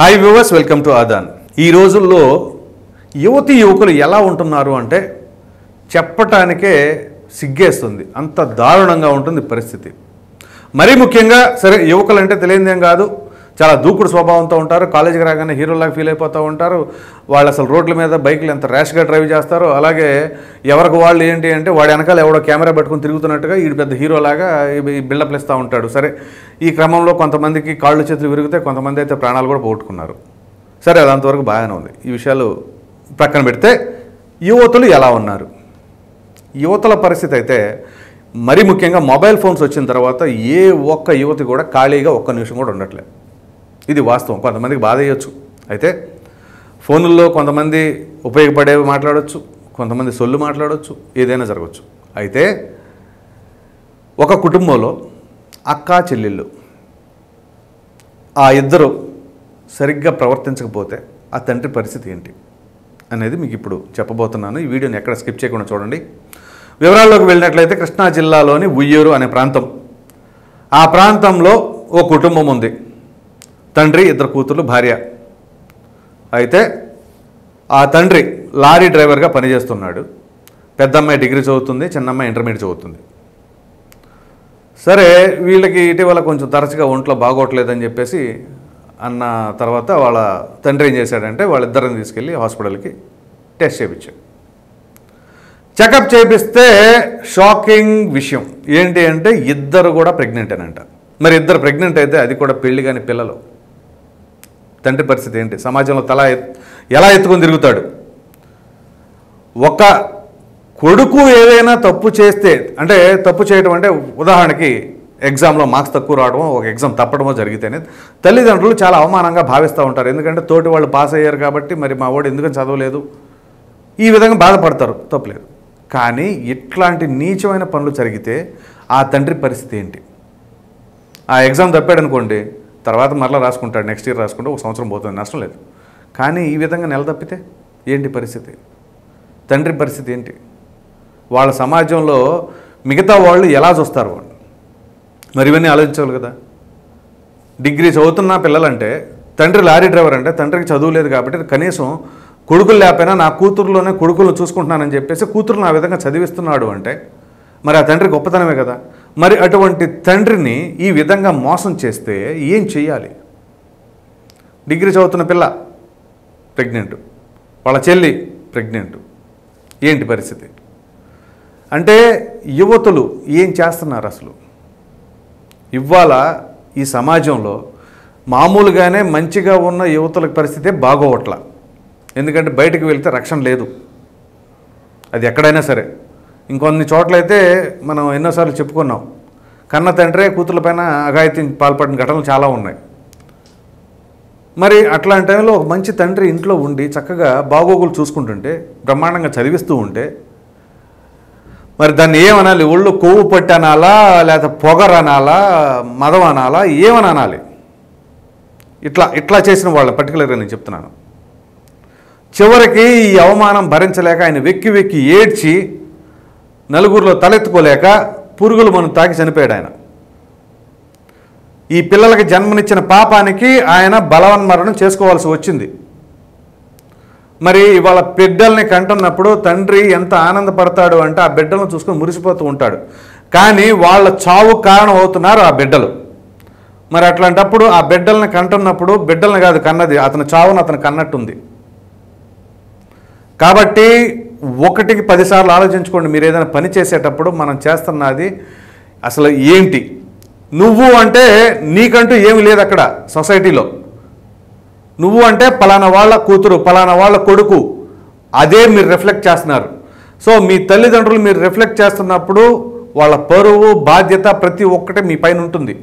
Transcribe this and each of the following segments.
Hi viewers welcome to Aadhan ఈ రోజుల్లో యువతి యువకులు ఎలా ఉంటున్నారు అంటే చెప్పటానికే సిగ్గేస్తుంది. అంత దారుణంగా ఉంటుంది పరిస్థితి. మరీ ముఖ్యంగా సరే యువకులు అంటే తెలియదేం కాదు. చాలా దూకుడు స్వభావంతో ఉంటారు. కాలేజీకి రాగానే హీరోలాగా ఫీల్ అయిపోతూ ఉంటారు. వాళ్ళు అసలు రోడ్ల మీద బైక్లు ఎంత ర్యాష్గా డ్రైవ్ చేస్తారు అలాగే ఎవరికి వాళ్ళు ఏంటి అంటే వాడి వెనకాల ఎవడో కెమెరా పెట్టుకుని తిరుగుతున్నట్టుగా ఈ పెద్ద హీరోలాగా ఈ బిల్డప్లు ఇస్తూ ఉంటాడు. సరే ఈ క్రమంలో కొంతమందికి కాళ్ళు చేతులు విరిగితే కొంతమంది అయితే ప్రాణాలు కూడా పోగొట్టుకున్నారు. సరే అది అంతవరకు బాగానే ఉంది. ఈ విషయాలు ప్రక్కన పెడితే యువతులు ఎలా ఉన్నారు? యువతల పరిస్థితి అయితే మరీ ముఖ్యంగా మొబైల్ ఫోన్స్ వచ్చిన తర్వాత ఏ ఒక్క యువతి కూడా ఖాళీగా ఒక్క నిమిషం కూడా ఉండట్లేదు. ఇది వాస్తవం. కొంతమందికి బాధ అయ్యొచ్చు అయితే ఫోనుల్లో కొంతమంది ఉపయోగపడేవి మాట్లాడవచ్చు కొంతమంది సొల్లు మాట్లాడవచ్చు ఏదైనా జరగవచ్చు అయితే ఒక కుటుంబంలో అక్క చెల్లెళ్ళు ఆ ఇద్దరు సరిగ్గా ప్రవర్తించకపోతే ఆ తండ్రి పరిస్థితి ఏంటి అనేది మీకు ఇప్పుడు చెప్పబోతున్నాను. ఈ వీడియోని ఎక్కడ స్కిప్ చేయకుండా చూడండి. వివరాల్లోకి వెళ్ళినట్లయితే కృష్ణా జిల్లాలోని ఉయ్యూరు అనే ప్రాంతం. ఆ ప్రాంతంలో ఓ కుటుంబం ఉంది. తండ్రి ఇద్దరు కూతుర్లు భార్య. అయితే ఆ తండ్రి లారీ డ్రైవర్గా పనిచేస్తున్నాడు. పెద్దమ్మాయి డిగ్రీ చదువుతుంది చిన్నమ్మాయి ఇంటర్మీడియట్ చదువుతుంది. సరే వీళ్ళకి ఇటీవల కొంచెం తరచుగా ఒంట్లో బాగోట్లేదని చెప్పేసి అన్న తర్వాత వాళ్ళ తండ్రి ఏం చేశాడంటే వాళ్ళిద్దరిని తీసుకెళ్ళి హాస్పిటల్కి టెస్ట్ చేయించాడు చెకప్ చేపిస్తే షాకింగ్ విషయం. ఏంటి అంటే ఇద్దరు కూడా ప్రెగ్నెంట్ అనంట మరి ఇద్దరు ప్రెగ్నెంట్ అయితే అది కూడా పెళ్ళి కాని పిల్లలు. తండ్రి పరిస్థితి ఏంటి? సమాజంలో తల ఎలా ఎత్తుకొని తిరుగుతాడు? ఒక కొడుకు ఏదైనా తప్పు చేస్తే అంటే తప్పు చేయడం అంటే ఉదాహరణకి ఎగ్జామ్లో మార్క్స్ తక్కువ రావడమో ఒక ఎగ్జామ్ తప్పడమో జరిగితేనే తల్లిదండ్రులు చాలా అవమానంగా భావిస్తూ ఉంటారు. ఎందుకంటే తోటి వాళ్ళు పాస్ అయ్యారు కాబట్టి మరి మా వాడు ఎందుకని చదవలేదు? ఈ విధంగా బాధపడతారు. తప్పలేదు. కానీ ఇట్లాంటి నీచమైన పనులు జరిగితే ఆ తండ్రి పరిస్థితి ఏంటి? ఆ ఎగ్జామ్ తప్పాడు అనుకోండి తర్వాత మరలా రాసుకుంటాడు నెక్స్ట్ ఇయర్ రాసుకుంటే ఒక సంవత్సరం పోతుంది నష్టం లేదు. కానీ ఈ విధంగా నెల తప్పితే ఏంటి పరిస్థితి? తండ్రి పరిస్థితి ఏంటి? వాళ్ళ సమాజంలో మిగతా వాళ్ళు ఎలా చూస్తారు వాళ్ళు? మరి ఇవన్నీ ఆలోచించాలి కదా. డిగ్రీ చదువుతున్న పిల్లలంటే తండ్రి లారీ డ్రైవర్ అంటే తండ్రికి చదువు లేదు కాబట్టి కనీసం కొడుకులు లేకపోయినా నా కూతురులోనే కొడుకులు చూసుకుంటున్నానని చెప్పేసి కూతురుని ఆ విధంగా చదివిస్తున్నాడు అంటే మరి ఆ తండ్రి గొప్పతనమే కదా. మరి అటువంటి తండ్రిని ఈ విధంగా మోసం చేస్తే ఏం చేయాలి డిగ్రీ చదువుతున్న పిల్ల ప్రెగ్నెంట్ వాళ్ళ చెల్లి ప్రెగ్నెంట్. ఏంటి పరిస్థితి? అంటే యువతులు ఏం చేస్తున్నారు అసలు? ఇవాళ ఈ సమాజంలో మామూలుగానే మంచిగా ఉన్న యువతుల పరిస్థితే బాగోవట్ల. ఎందుకంటే బయటకు వెళ్తే రక్షణ లేదు. అది ఎక్కడైనా సరే. ఇంకొన్ని చోట్లయితే మనం ఎన్నోసార్లు చెప్పుకున్నాం. కన్న తండ్రే కూతుర్లపైన అఘాయితీ పాల్పడిన ఘటనలు చాలా ఉన్నాయి. మరి అట్లాంటి టైంలో ఒక మంచి తండ్రి ఇంట్లో ఉండి చక్కగా బాగోగులు చూసుకుంటుంటే బ్రహ్మాండంగా చదివిస్తూ ఉంటే మరి దాన్ని ఏమనాలి? ఒళ్ళు కొవ్వు పట్టనాలా? లేకపోతే మదం అనాలా? ఏమని అనాలి? ఇట్లా ఇట్లా చేసిన వాళ్ళ పర్టికులర్గా నేను చెప్తున్నాను. చివరికి ఈ అవమానం భరించలేక ఆయన వెక్కి వెక్కి ఏడ్చి నలుగురిలో తలెత్తుకోలేక పురుగులు మనం తాకి చనిపోయాడు ఆయన. ఈ పిల్లలకి జన్మనిచ్చిన పాపానికి ఆయన బలవన్మరణం చేసుకోవాల్సి వచ్చింది. మరి వాళ్ళ బిడ్డల్ని కంటున్నప్పుడు తండ్రి ఎంత ఆనందపడతాడు అంటే ఆ బిడ్డలను చూసుకొని మురిసిపోతూ ఉంటాడు. కానీ వాళ్ళ చావు కారణం అవుతున్నారు ఆ బిడ్డలు. మరి అట్లాంటప్పుడు ఆ బిడ్డల్ని కంటున్నప్పుడు బిడ్డల్ని కాదు కన్నది అతని చావును అతను కన్నట్టుంది. కాబట్టి ఒకటికి పదిసార్లు ఆలోచించుకోండి. మీరు ఏదైనా పని చేసేటప్పుడు మనం చేస్తున్నది అసలు ఏంటి? నువ్వు అంటే నీకంటూ ఏమి లేదు అక్కడ సొసైటీలో. నువ్వు అంటే పలానా వాళ్ళ కూతురు పలానా వాళ్ళ కొడుకు. అదే మీరు రిఫ్లెక్ట్ చేస్తున్నారు. సో మీ తల్లిదండ్రులు మీరు రిఫ్లెక్ట్ చేస్తున్నప్పుడు వాళ్ళ పరువు బాధ్యత ప్రతి ఒక్కటి మీ పైన ఉంటుంది.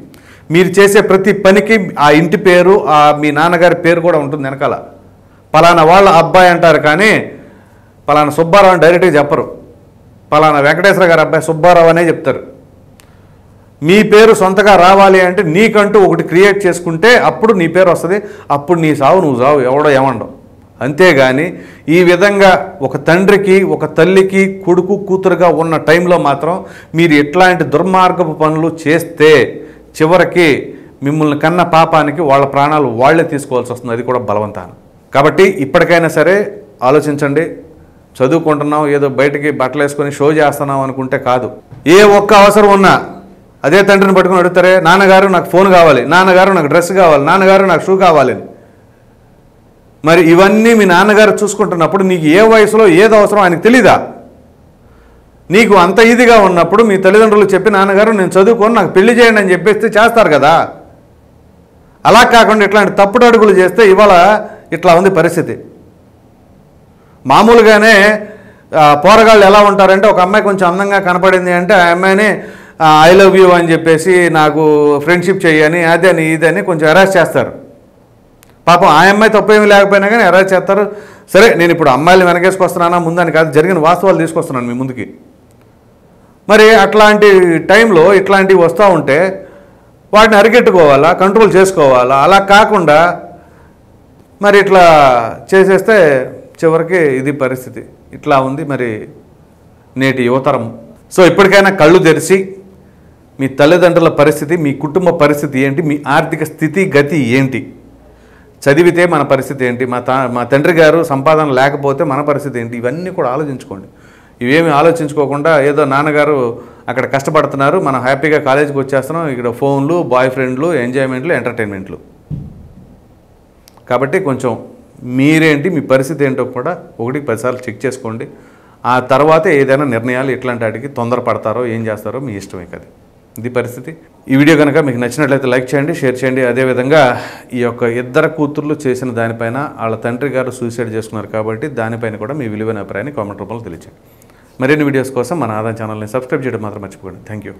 మీరు చేసే ప్రతి పనికి ఆ ఇంటి పేరు ఆ మీ నాన్నగారి పేరు కూడా ఉంటుంది వెనకాల. పలానా వాళ్ళ అబ్బాయి అంటారు కానీ పలానా సుబ్బారావు అని డైరెక్ట్గా చెప్పరు. పలానా వెంకటేశ్వర గారి అబ్బాయి సుబ్బారావు అనే చెప్తారు. మీ పేరు సొంతగా రావాలి అంటే నీకంటూ ఒకటి క్రియేట్ చేసుకుంటే అప్పుడు నీ పేరు వస్తుంది అప్పుడు నీ సావు నువ్వు సావు ఎవడో ఏమండవు. అంతేగాని ఈ విధంగా ఒక తండ్రికి ఒక తల్లికి కొడుకు కూతురుగా ఉన్న టైంలో మాత్రం మీరు ఎట్లాంటి దుర్మార్గపు పనులు చేస్తే చివరికి మిమ్మల్ని కన్న పాపానికి వాళ్ళ ప్రాణాలు వాళ్ళే తీసుకోవాల్సి వస్తుంది. అది కూడా బలవంతాన. కాబట్టి ఇప్పటికైనా సరే ఆలోచించండి. చదువుకుంటున్నాం ఏదో బయటికి బట్టలు వేసుకొని షో చేస్తున్నాం అనుకుంటే కాదు. ఏ ఒక్క అవసరం ఉన్నా అదే తండ్రిని పట్టుకుని అడుగుతారే నాన్నగారు నాకు ఫోన్ కావాలి. నాన్నగారు నాకు డ్రెస్ కావాలి. నాన్నగారు నాకు షూ కావాలి. మరి ఇవన్నీ మీ నాన్నగారు చూసుకుంటున్నప్పుడు నీకు ఏ వయసులో ఏది అవసరం ఆయనకు తెలీదా? నీకు అంత ఇదిగా ఉన్నప్పుడు మీ తల్లిదండ్రులు చెప్పి నాన్నగారు నేను చదువుకొని నాకు పెళ్ళి చేయండి అని చెప్పేస్తే చేస్తారు కదా. అలా కాకుండా ఇట్లాంటి తప్పుడు అడుగులు చేస్తే ఇవాళ ఇట్లా ఉంది పరిస్థితి. మామూలుగానే పోరగాళ్ళు ఎలా ఉంటారంటే ఒక అమ్మాయి కొంచెం అందంగా కనపడింది అంటే ఆ అమ్మాయిని ఐ లవ్ యూ అని చెప్పేసి నాకు ఫ్రెండ్షిప్ చేయని అదని ఇదని కొంచెం అరెస్ట్ చేస్తారు. పాపం ఆ అమ్మాయి తప్పేమీ లేకపోయినా కానీ అరెస్ట్ చేస్తారు. సరే నేను ఇప్పుడు అమ్మాయిలు వెనకేసుకొస్తున్నానా ముందని కాదు జరిగిన వాస్తవాలు తీసుకొస్తున్నాను మీ ముందుకి. మరి అట్లాంటి టైంలో ఇట్లాంటివి వస్తూ ఉంటే వాటిని అరికెట్టుకోవాలా కంట్రోల్ చేసుకోవాలా? అలా కాకుండా మరి ఇట్లా చేసేస్తే చివరికి ఇది పరిస్థితి. ఇట్లా ఉంది మరి నేటి యువతరం. సో ఇప్పటికైనా కళ్ళు తెరిచి మీ తల్లిదండ్రుల పరిస్థితి మీ కుటుంబ పరిస్థితి ఏంటి మీ ఆర్థిక స్థితి గతి ఏంటి? చదివితే మన పరిస్థితి ఏంటి? మా తా మా తండ్రి గారు సంపాదన లేకపోతే మన పరిస్థితి ఏంటి? ఇవన్నీ కూడా ఆలోచించుకోండి. ఇవేమి ఆలోచించుకోకుండా ఏదో నాన్నగారు అక్కడ కష్టపడుతున్నారు మనం హ్యాపీగా కాలేజీకి వచ్చేస్తున్నాం ఇక్కడ ఫోన్లు బాయ్ ఫ్రెండ్లు ఎంజాయ్మెంట్లు ఎంటర్టైన్మెంట్లు. కాబట్టి కొంచెం మీరేంటి మీ పరిస్థితి ఏంటో కూడా ఒకటి పదిసార్లు చెక్ చేసుకోండి. ఆ తర్వాతే ఏదైనా నిర్ణయాలు ఎట్లాంటి వాటికి తొందరపడతారో ఏం చేస్తారో మీ ఇష్టమే కదా. ఇది పరిస్థితి. ఈ వీడియో కనుక మీకు నచ్చినట్లయితే లైక్ చేయండి షేర్ చేయండి. అదేవిధంగా ఈ యొక్క ఇద్దరు కూతుర్లు చేసిన దానిపైన వాళ్ళ తండ్రి గారు సూసైడ్ చేసుకున్నారు కాబట్టి దానిపైన కూడా మీ విలువైన అభిప్రాయాన్ని కామెంట్ రూపంలో తెలియచేయండి. మరిన్ని వీడియోస్ కోసం మన ఆదాయం ఛానల్ని సబ్స్క్రైబ్ చేయడం మాత్రం మర్చిపోకండి. Thank you